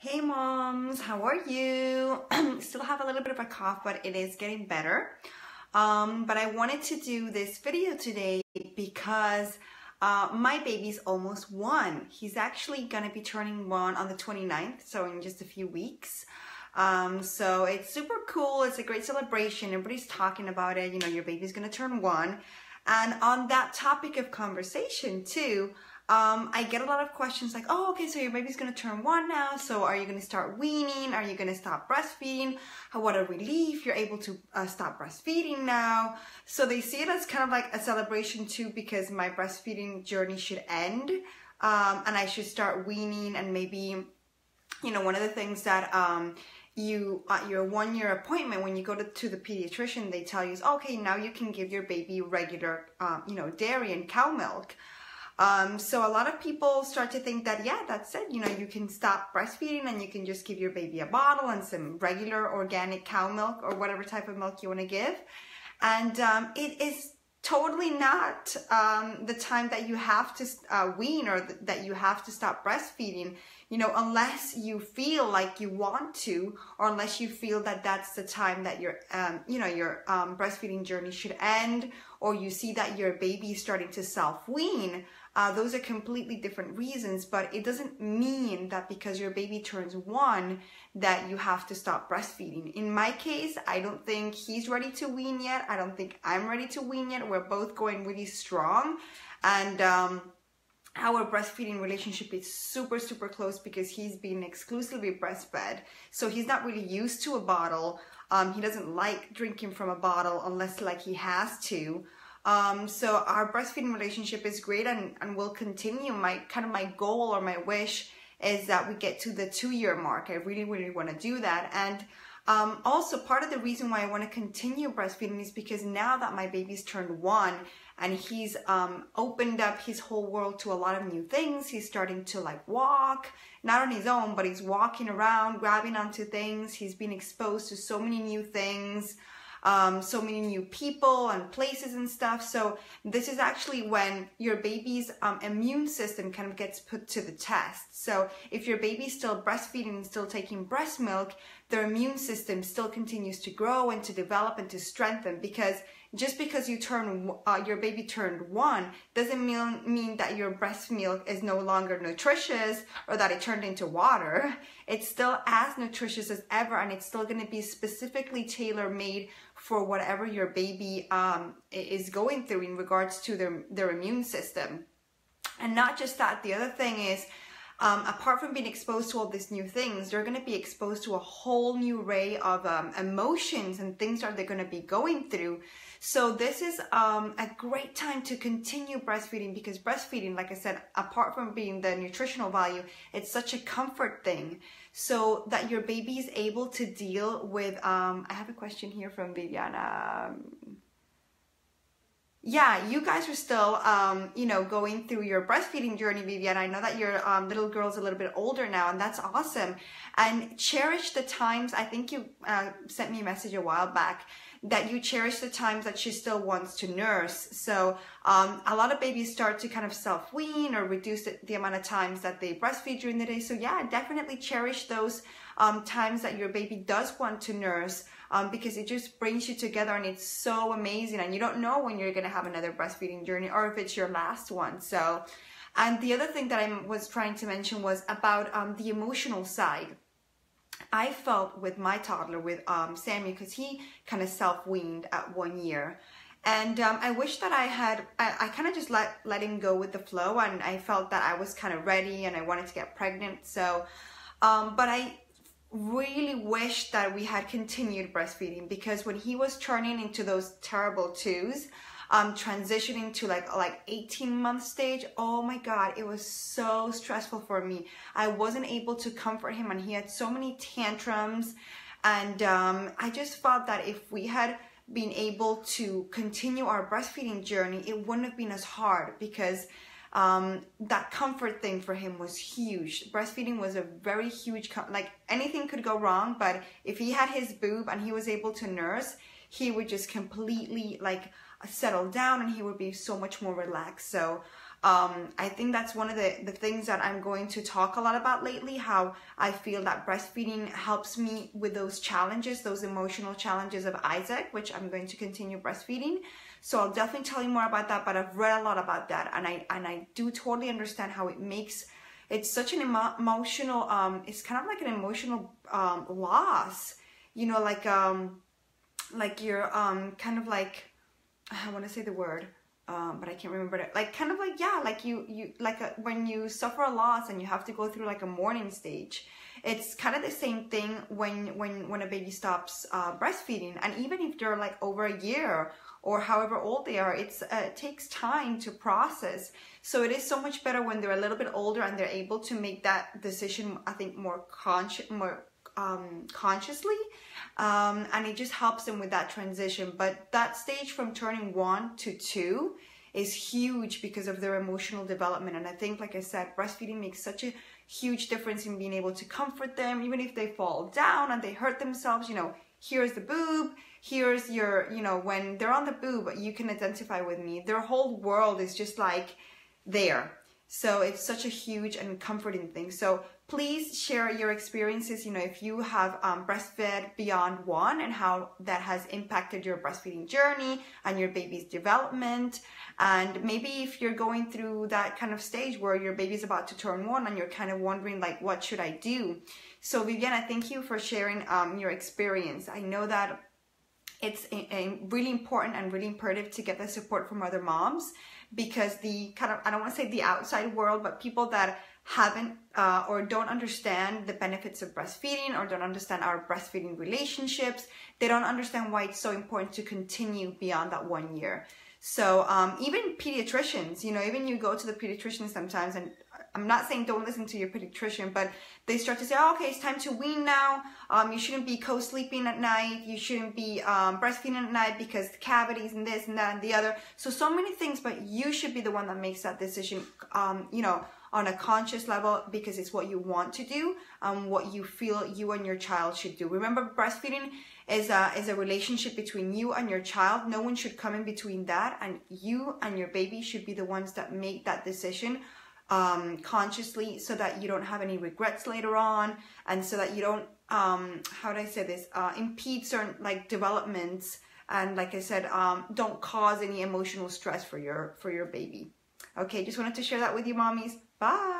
Hey moms, how are you? Still have a little bit of a cough, but it is getting better. Um, but I wanted to do this video today because uh, my baby's almost one. He's actually gonna be turning one on the 29th, so in just a few weeks. Um, so it's super cool. It's a great celebration. Everybody's talking about it. You know, your baby's gonna turn one. And on that topic of conversation too, um, I get a lot of questions like, oh, okay, so your baby's gonna turn one now, so are you gonna start weaning? Are you gonna stop breastfeeding? What a relief, you're able to uh, stop breastfeeding now. So they see it as kind of like a celebration too because my breastfeeding journey should end um, and I should start weaning and maybe, you know, one of the things that um, you at your one year appointment when you go to, to the pediatrician they tell you okay now you can give your baby regular um, you know dairy and cow milk um, so a lot of people start to think that, yeah, that's it. You know, you can stop breastfeeding and you can just give your baby a bottle and some regular organic cow milk or whatever type of milk you want to give. And um, it is totally not um, the time that you have to uh, wean or th- that you have to stop breastfeeding you know unless you feel like you want to or unless you feel that that's the time that your um, you know your um, breastfeeding journey should end or you see that your baby is starting to self wean uh, those are completely different reasons, but it doesn't mean that because your baby turns one that you have to stop breastfeeding. In my case, I don't think he's ready to wean yet. I don't think I'm ready to wean yet. We're both going really strong. And, um, our breastfeeding relationship is super super close because he's been exclusively breastfed so he's not really used to a bottle um, he doesn't like drinking from a bottle unless like he has to um, so our breastfeeding relationship is great and, and will continue. My kind of my goal or my wish is that we get to the two year mark. I really, really want to do that. And um, also part of the reason why I want to continue breastfeeding is because now that my baby's turned one and he's um, opened up his whole world to a lot of new things, he's starting to like walk, not on his own, but he's walking around, grabbing onto things. He's been exposed to so many new things um, so many new people and places and stuff. So this is actually when your baby's um, immune system kind of gets put to the test. So if your baby's still breastfeeding and still taking breast milk, their immune system still continues to grow and to develop and to strengthen because just because you turn uh, your baby turned one doesn't mean mean that your breast milk is no longer nutritious or that it turned into water. It's still as nutritious as ever, and it's still going to be specifically tailor made for whatever your baby um, is going through in regards to their their immune system. And not just that, the other thing is um, apart from being exposed to all these new things, they're going to be exposed to a whole new array of um, emotions and things that they're going to be going through. So this is um, a great time to continue breastfeeding because breastfeeding, like I said, apart from being the nutritional value, it's such a comfort thing. So that your baby is able to deal with. Um, I have a question here from Viviana yeah, you guys are still, um, you know, going through your breastfeeding journey, Vivian. I know that your um, little girl's a little bit older now, and that's awesome. And cherish the times. I think you uh, sent me a message a while back that you cherish the times that she still wants to nurse. So um, a lot of babies start to kind of self wean or reduce the, the, amount of times that they breastfeed during the day. So yeah, definitely cherish those um, times that your baby does want to nurse um, because it just brings you together and it's so amazing. And you don't know when you're to have another breastfeeding journey or if it's your last one. So, and the other thing that I was trying to mention was about um, the emotional side. I felt with my toddler, with um, Sammy, because he kind of self-weaned at one year. And um, I wish that I had, I, I kind of just let, let him go with the flow and I felt that I was kind of ready and I wanted to get pregnant. So, um, but I really wish that we had continued breastfeeding because when he was turning into those terrible twos, um, transitioning to like like 18 month stage, oh my god, it was so stressful for me. I wasn't able to comfort him, and he had so many tantrums, and um, I just felt that if we had been able to continue our breastfeeding journey, it wouldn't have been as hard because um, that comfort thing for him was huge. Breastfeeding was a very huge, like anything could go wrong, but if he had his boob and he was able to nurse, he would just completely like settle down and he would be so much more relaxed. So um, I think that's one of the, the things that I'm going to talk a lot about lately, how I feel that breastfeeding helps me with those challenges, those emotional challenges of Isaac, which I'm going to continue breastfeeding. So I'll definitely tell you more about that, but I've read a lot about that and I, and I do totally understand how it makes, it's such an emo emotional, um, it's kind of like an emotional, um, loss, you know, like, um, like you're, um, kind of like, I want to say the word, um, but I can't remember it. Like kind of like yeah, like you you like a, when you suffer a loss and you have to go through like a mourning stage. It's kind of the same thing when when when a baby stops uh, breastfeeding, and even if they're like over a year or however old they are, it's uh, it takes time to process. So it is so much better when they're a little bit older and they're able to make that decision. I think more conscious, more um, consciously um, and it just helps them with that transition. But that stage from turning one to two is huge because of their emotional development. And i think like i said breastfeeding makes such a huge difference in being able to comfort them even if they fall down and they hurt themselves. You know here's the boob here's your you know when they're on the boob you can identify with me. Their whole world is just like there. So it's such a huge and comforting thing. So please share your experiences, you know, if you have um, breastfed beyond one and how that has impacted your breastfeeding journey and your baby's development. And maybe if you're going through that kind of stage where your baby's about to turn one and you're kind of wondering like, what should I do? So Viviana, thank you for sharing um, your experience. I know that it's a, a really important and really imperative to get the support from other moms because the kind of, I don't want to say the outside world, but people that haven't uh, or don't understand the benefits of breastfeeding or don't understand our breastfeeding relationships, they don't understand why it's so important to continue beyond that one year. So um, even pediatricians, you know, even you go to the pediatrician sometimes, and I'm not saying don't listen to your pediatrician, but they start to say, oh, okay, it's time to wean now. Um, you shouldn't be co-sleeping at night. You shouldn't be um, breastfeeding at night because cavities and this and that and the other. So, so many things, but you should be the one that makes that decision, um, you know, on a conscious level because it's what you want to do, um, what you feel you and your child should do. Remember, breastfeeding is a, is a relationship between you and your child. No one should come in between that, and you and your baby should be the ones that make that decision um, consciously so that you don't have any regrets later on and so that you don't um, how do I say this uh, impede certain like developments and like I said um, don't cause any emotional stress for your for your baby okay just wanted to share that with you mommies bye